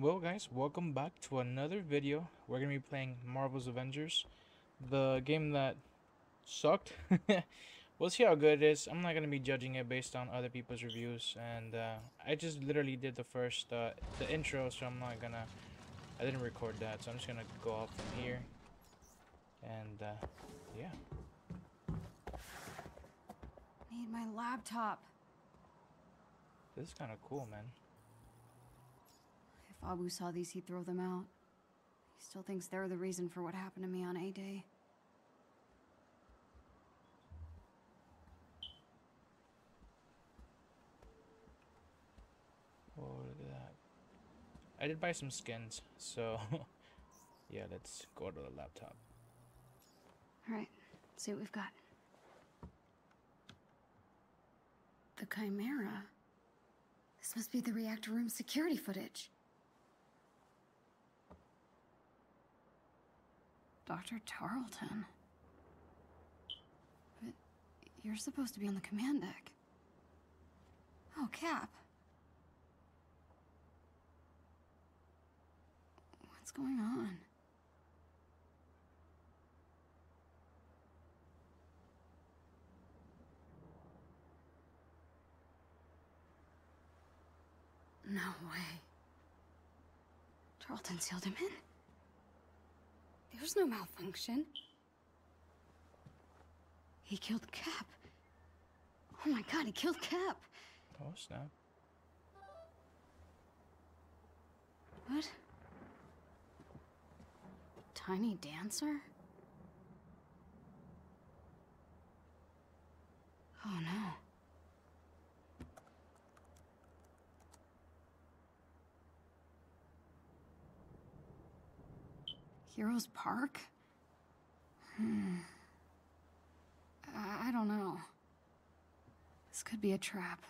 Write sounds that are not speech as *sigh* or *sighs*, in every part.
well guys, welcome back to another video. We're gonna be playing Marvel's Avengers, the game that sucked. *laughs* we'll see how good it is. I'm not gonna be judging it based on other people's reviews, and uh, I just literally did the first, uh, the intro, so I'm not gonna, I didn't record that, so I'm just gonna go off from here, and uh, yeah. Need my laptop. This is kind of cool, man. If Abu saw these, he'd throw them out. He still thinks they're the reason for what happened to me on A-Day. Oh, look at that. I did buy some skins, so *laughs* yeah, let's go to the laptop. Alright, see what we've got. The Chimera? This must be the reactor room security footage. Dr. Tarleton. But you're supposed to be on the command deck. Oh, Cap. What's going on? No way. Tarleton sealed him in? There's no malfunction. He killed Cap. Oh my god, he killed Cap. Oh snap. What? Tiny dancer? Oh no. Heroes Park? Hmm. I, I don't know. This could be a trap.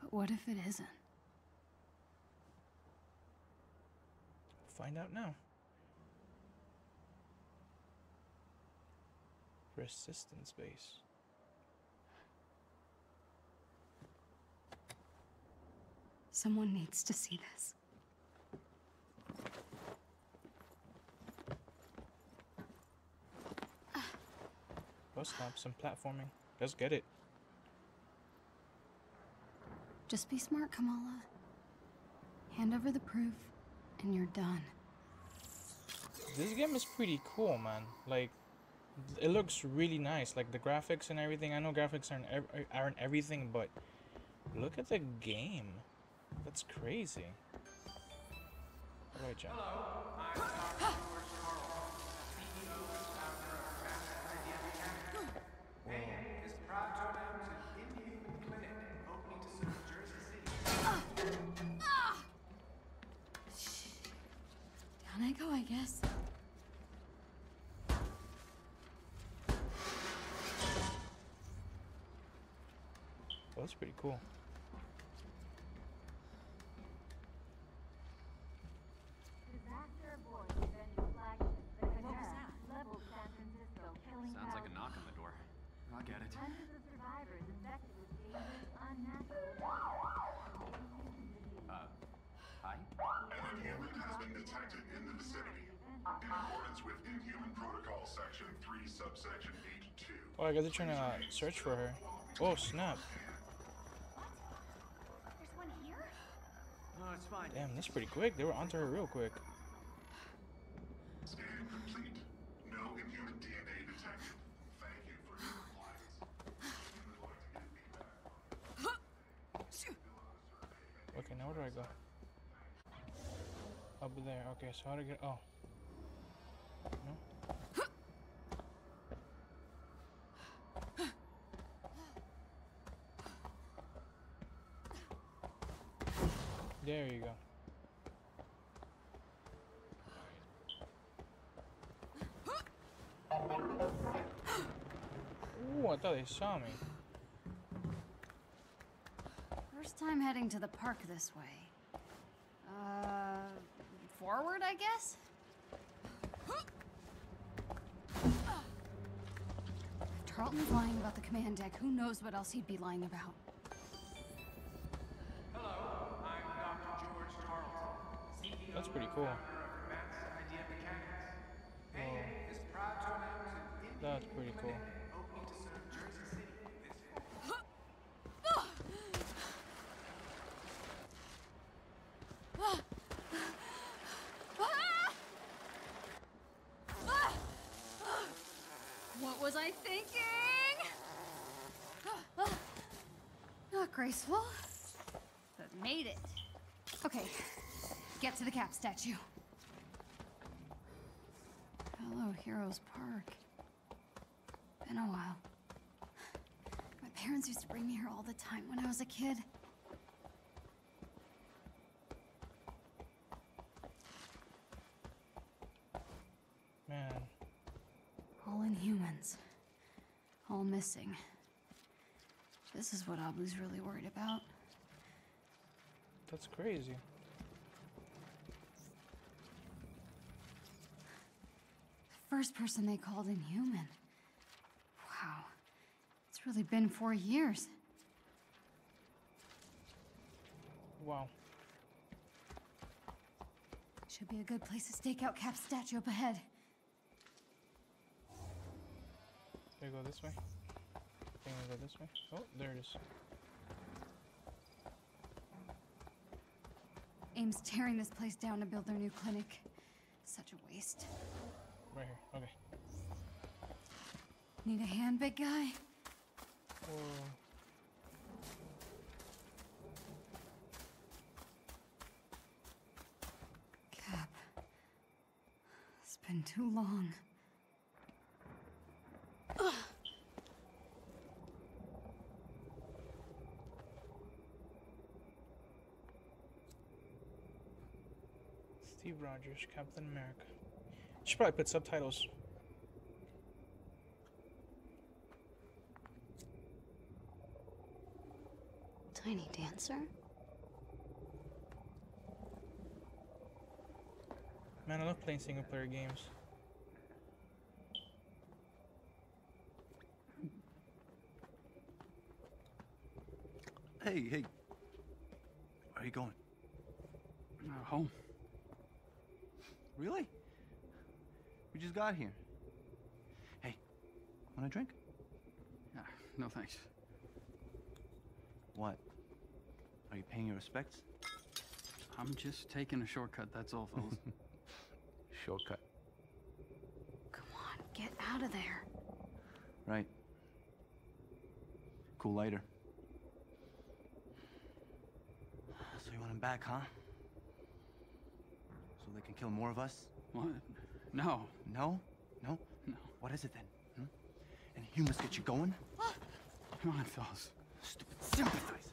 But what if it isn't? Find out now. Resistance base. Someone needs to see this. Oh snap, some platforming. Let's get it. Just be smart, Kamala. Hand over the proof, and you're done. This game is pretty cool, man. Like, it looks really nice. Like the graphics and everything. I know graphics aren't ev aren't everything, but look at the game. That's crazy. Alright, John. Down I go, I guess. Oh, that's pretty cool. I guess they're trying to uh, search for her. Oh snap! There's one here? No, it's fine. Damn, that's pretty quick. They were onto her real quick. Scan complete. No inhuman DNA detected. Thank you for your compliance. You would like to get feedback. Okay, now where do I go? Up there. Okay, so how to get? Oh. No. There you go. Ooh, I thought they saw me. First time heading to the park this way. Uh, forward, I guess? If Tarleton's lying about the command deck, who knows what else he'd be lying about? Hello, I'm Dr. That's pretty cool. Idea mechanics. Whoa, is proud to announce an that's pretty cool. opening to serve Jersey City this fall. What was I thinking? Not graceful, but made it. Okay, get to the cap statue. Hello, Heroes Park. Been a while. My parents used to bring me here all the time when I was a kid. Man, All inhumans. All missing. This is what Abu's really worried about. that's crazy. First person they called inhuman. Wow. It's really been four years. Wow. Should be a good place to stake out Cap's statue up ahead. They go this way. We go this way. Oh, there it is. AIM's tearing this place down to build their new clinic. Such a waste. Right here. Okay. Need a hand, big guy? Whoa. Cap. It's been too long. Steve Rogers, Captain America. Should probably put subtitles. Tiny dancer? Man, I love playing single player games. Hey, hey. Where are you going? Uh, home. Really? We just got here. Hey, want a drink? Yeah, no thanks. What? Are you paying your respects? I'm just taking a shortcut, that's all, fellas. *laughs* Shortcut. Come on, get out of there. Right. Cool later. So you want him back, huh? So they can kill more of us? what? No. No? No? No. What is it then? Hmm? Inhumans get you going? Come on, fellas. Stupid sympathizers.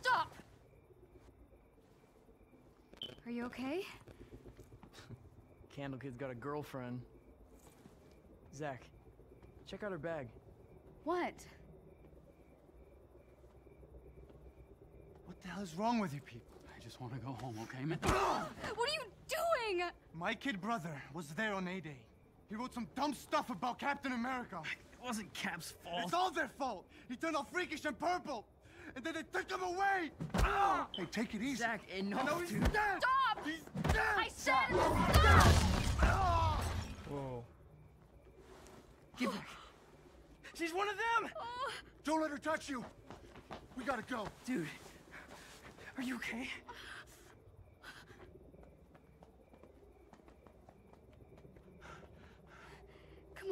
Stop! Are you okay? *laughs* Candle Kid's got a girlfriend. Zach, check out her bag. What? What the hell is wrong with you people? I just want to go home, okay, man? What are you doing? My kid brother was there on A-Day. He wrote some dumb stuff about Captain America. It wasn't Cap's fault. It's all their fault. He turned all freakish and purple. And then they took him away. Ah! Hey, take it easy. Zach, I enough, know he's dude. dead. Stop! He's dead. I said stop! Ah! Whoa. Get back. She's one of them! Oh. Don't let her touch you. We gotta go. Dude, are you okay?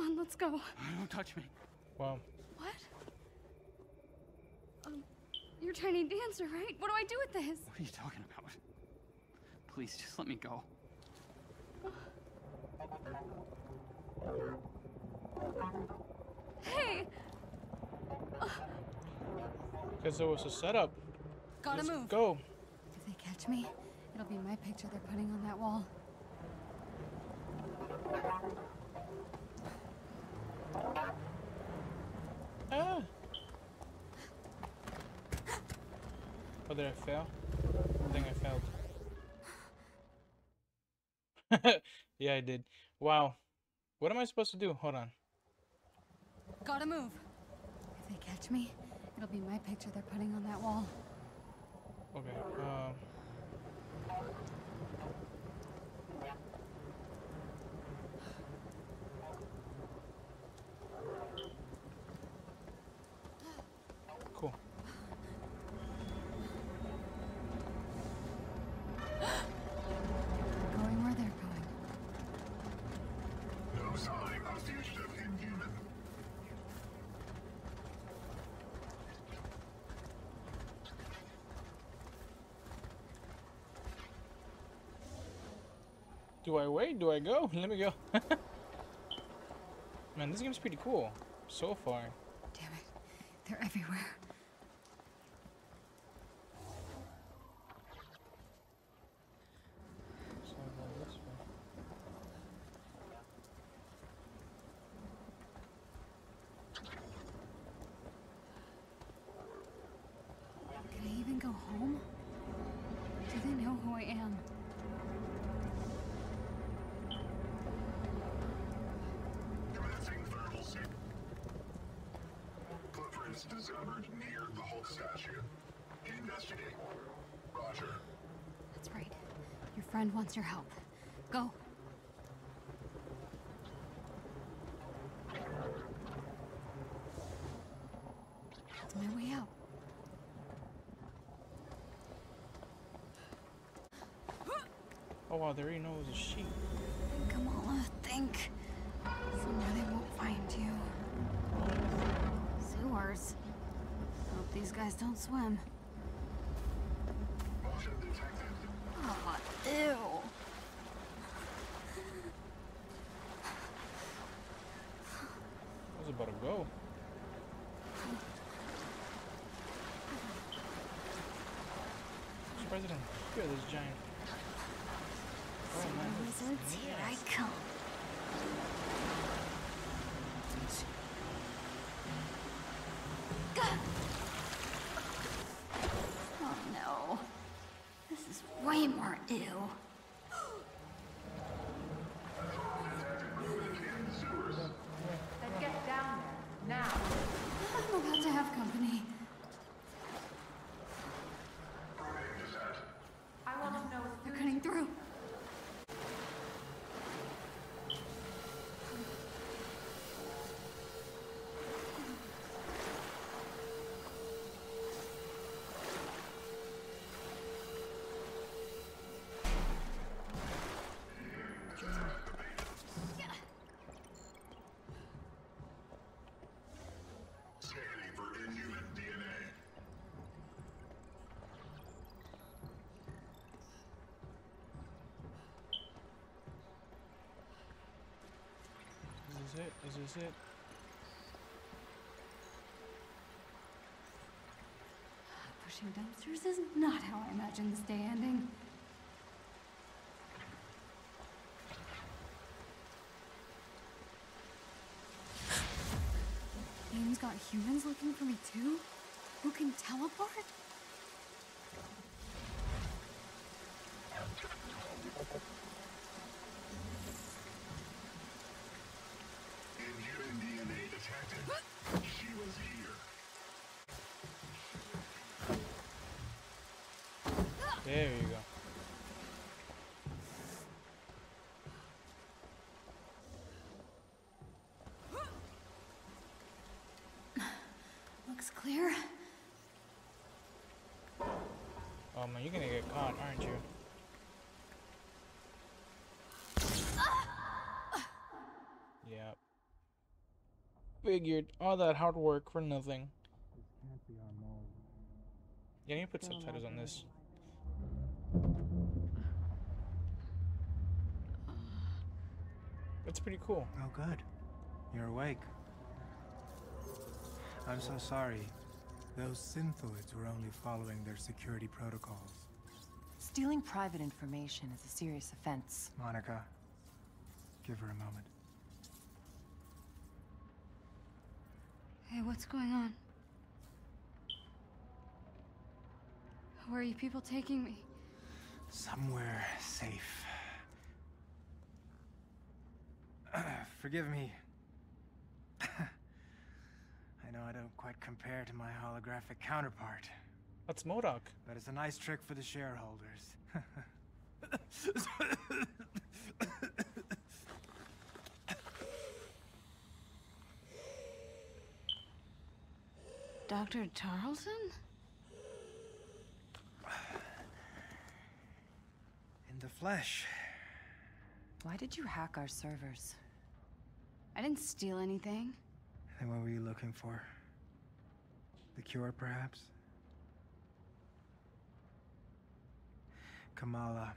On, let's go. Don't touch me. Wow. What? Um, you're tiny dancer, right? What do I do with this? What are you talking about? Please, just let me go. Hey, Because it was a setup. gotta Let's move. go. If they catch me, it'll be my picture they're putting on that wall. Ah! Oh, did I fail? I think I failed. *laughs* yeah, I did. Wow. What am I supposed to do? Hold on. Gotta move. If they catch me, it'll be my picture they're putting on that wall. Okay, um... *sighs* *sighs* *sighs* Do I wait? Do I go? *laughs* Let me go. *laughs* Man, this game's pretty cool so far. Damn it. They're everywhere. Can I even go home? Do they know who I am? Footprints discovered near the Hulk statue. Investigate. Roger. That's right. Your friend wants your help. Go. It's my way out. Oh wow, there already knows a sheep. Kamala, think. Somewhere they won't find you. Sewers. Hope these guys don't swim. Motion detected. Oh, ew. I was about to go. Surprised I didn't hear this giant. Oh man, this is Wizards, here I come. Oh no. This is way more ew. It? Is this it? Pushing dumpsters is not how I imagined this day ending. Game's got humans looking for me too? Who can teleport? She was here. There you go. Looks clear. Oh man, you're gonna get caught, aren't you? Figured. All that hard work for nothing. Yeah, you need to put subtitles on this. That's pretty cool. Oh, good. You're awake. I'm so sorry. Those synthoids were only following their security protocols. Stealing private information is a serious offense. Monica, give her a moment. Hey, what's going on? Where are you people taking me? Somewhere safe. *clears throat* Forgive me. *laughs* I know I don't quite compare to my holographic counterpart, That's MODOK. but it's a nice trick for the shareholders. *laughs* Dr. Tarleton? In the flesh. Why did you hack our servers? I didn't steal anything. Then what were you looking for? The cure, perhaps? Kamala.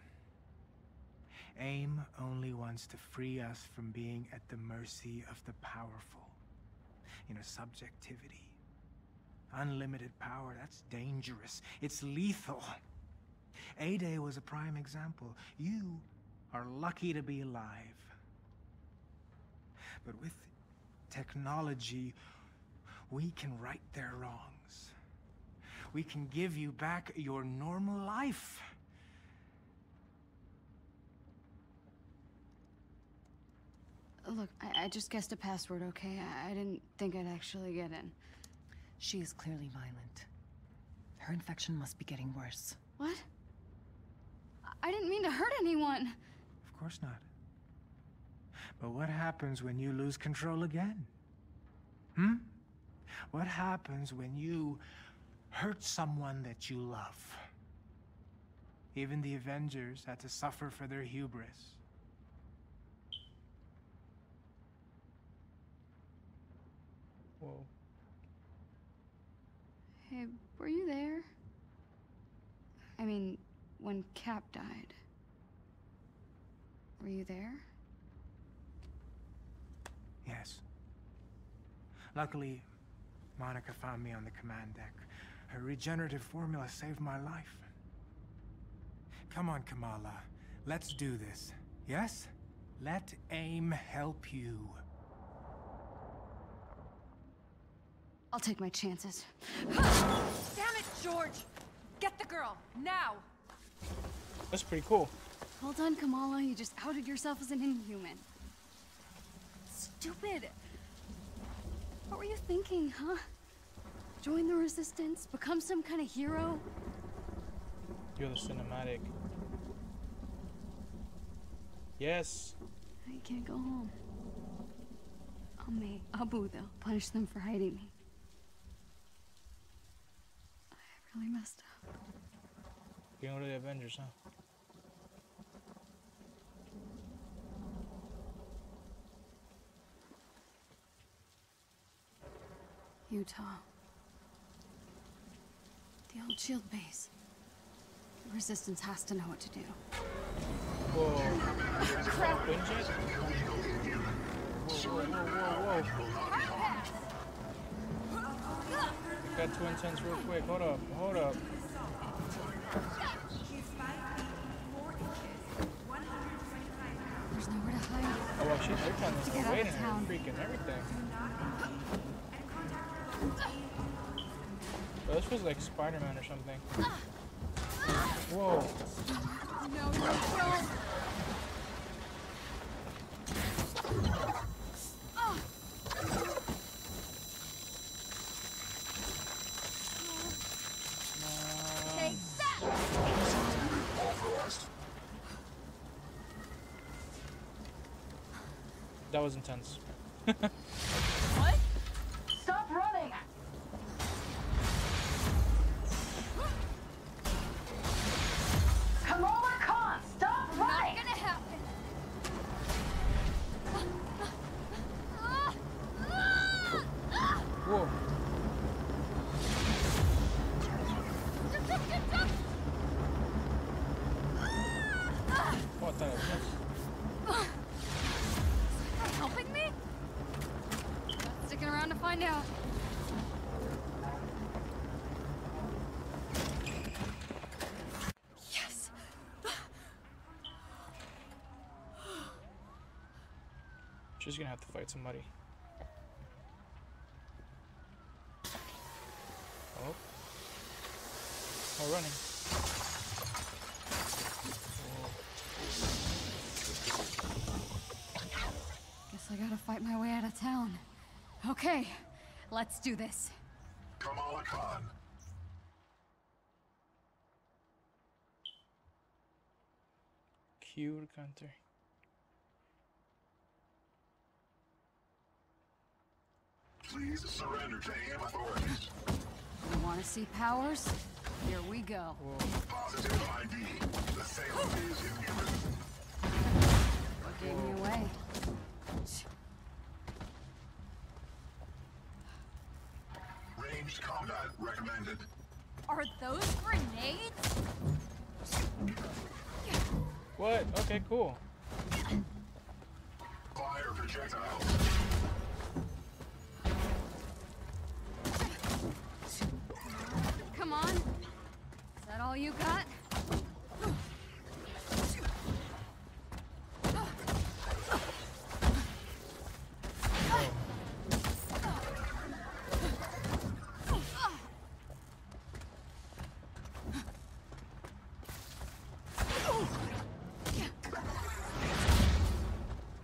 AIM only wants to free us from being at the mercy of the powerful. You know, subjectivity. Unlimited power, that's dangerous. It's lethal. A Day was a prime example. You are lucky to be alive. But with technology, we can right their wrongs. We can give you back your normal life. Look, I, I just guessed a password, okay? I, I didn't think I'd actually get in. She is clearly violent. Her infection must be getting worse. What? I- I didn't mean to hurt anyone. Of course not. But what happens when you lose control again? Hmm? What happens when you hurt someone that you love? Even the Avengers had to suffer for their hubris. Whoa. Hey, were you there? I mean, when Cap died. Were you there? Yes. Luckily, Monica found me on the command deck. Her regenerative formula saved my life. Come on, Kamala. Let's do this. Yes? Let AIM help you. I'll take my chances. *gasps* Damn it, George! Get the girl, now! That's pretty cool. Well done, Kamala. You just outed yourself as an inhuman. Stupid. What were you thinking, huh? Join the resistance? Become some kind of hero? You're the cinematic. Yes. I can't go home. I'll make Abu, they'll punish them for hiding me. I really messed up. Getting rid of the Avengers, huh? Utah. The old S.H.I.E.L.D. base. The resistance has to know what to do. Whoa. Crap. Whoa, whoa, whoa, whoa, Got too intense real quick. Hold up, hold up. There's nowhere to hide. Oh, well, trying To to get out of town. freaking everything. Oh, this was like Spider-Man or something. Whoa. No, no, no! It was intense. *laughs* She's gonna have to fight somebody. Oh. Oh, running. Guess I gotta fight my way out of town. Okay, let's do this. Kamala Khan. Cute counter. Please surrender to AIM authorities. You wanna see powers? Here we go. Positive ID. The assailant is inhuman. What gave me away? Ranged combat recommended. Are those grenades? What? Okay, cool. Fire projectile. Come on. Is that all you got?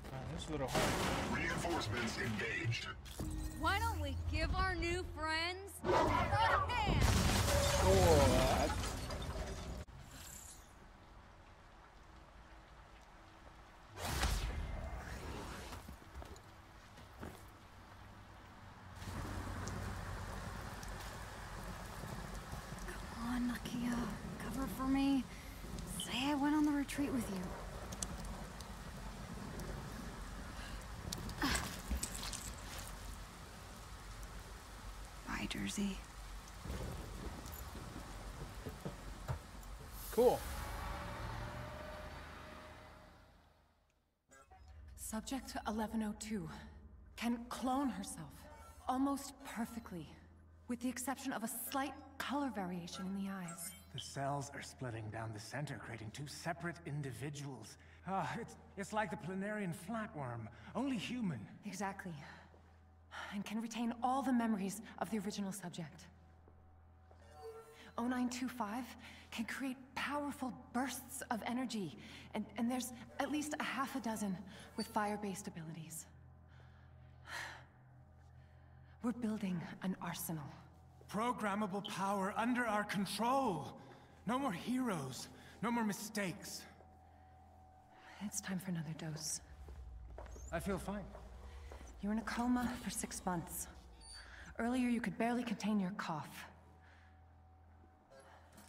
Man, this is a little hard. Reinforcements engaged. Why don't we give our new friends a hand? Cool. Come on, Nakia. Cover for me. Say I went on the retreat with you. *sighs* Bye, Jersey. Cool. Subject 1102 can clone herself almost perfectly, with the exception of a slight color variation in the eyes. The cells are splitting down the center, creating two separate individuals. Ah, it's, it's like the planarian flatworm, only human. Exactly. And can retain all the memories of the original subject. 0925 can create powerful bursts of energy, and, and there's at least a half a dozen with fire-based abilities. We're building an arsenal. Programmable power under our control. No more heroes, no more mistakes. It's time for another dose. I feel fine. You were in a coma for six months. Earlier, you could barely contain your cough.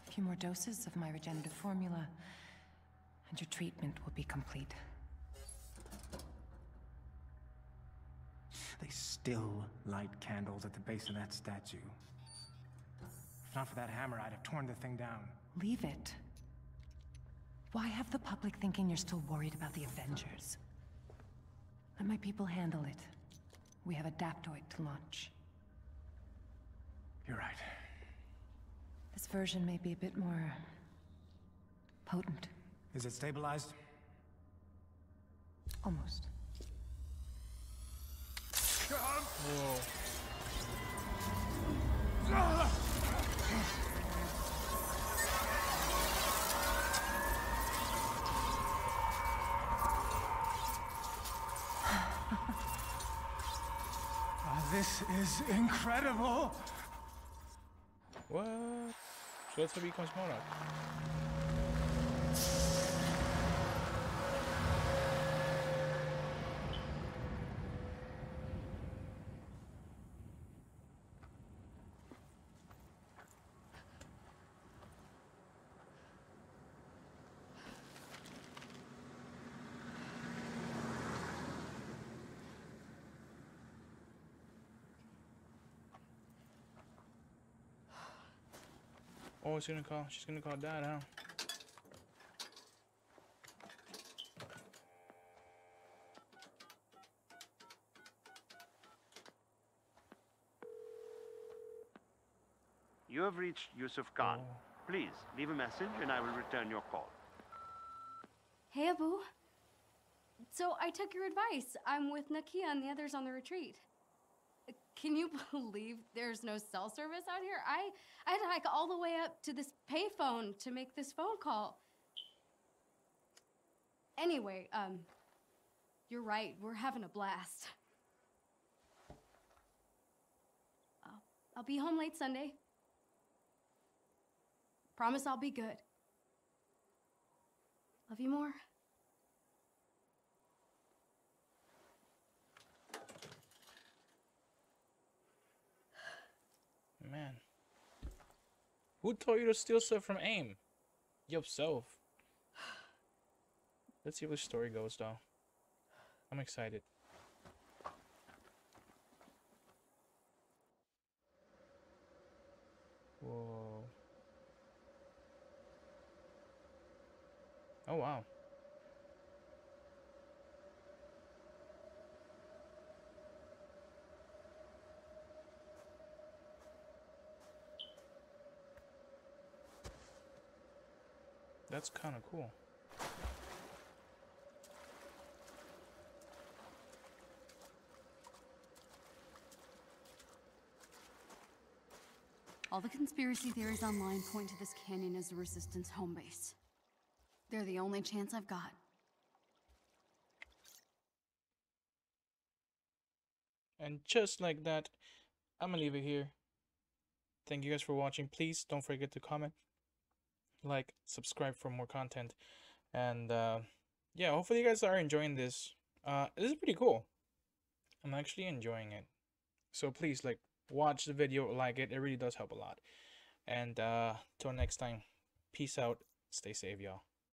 A few more doses of my regenerative formula, and your treatment will be complete. They still light candles at the base of that statue. If not for that hammer, I'd have torn the thing down. Leave it. Why have the public thinking you're still worried about the Avengers? Let my people handle it. We have Adaptoid to launch. You're right. This version may be a bit more... potent. Is it stabilized? Almost. Whoa. Ah! This is incredible! What? So that's how he becomes Monarch. Oh, she's gonna call. She's gonna call dad, huh? You have reached Yusuf Khan. Oh. Please leave a message and I will return your call. Hey, Abu. So I took your advice. I'm with Nakia and the others on the retreat. Can you *laughs* believe there's no cell service out here? I, I had to hike all the way up to this payphone to make this phone call. Anyway, um, you're right. We're having a blast. I'll, I'll be home late Sunday. Promise I'll be good. Love you more. Man. Who told you to steal stuff from AIM? Yourself. *sighs* Let's see where the story goes, though. I'm excited. Whoa. Oh, wow. That's kind of cool. All the conspiracy theories online point to this canyon as the Resistance home base. They're the only chance I've got. And just like that, I'm gonna leave it here. Thank you guys for watching. Please don't forget to comment, like, subscribe for more content. And uh, yeah, hopefully you guys are enjoying this. Uh, this is pretty cool. I'm actually enjoying it. So please, like, watch the video, like it. It really does help a lot. And uh, till next time, peace out. Stay safe, y'all.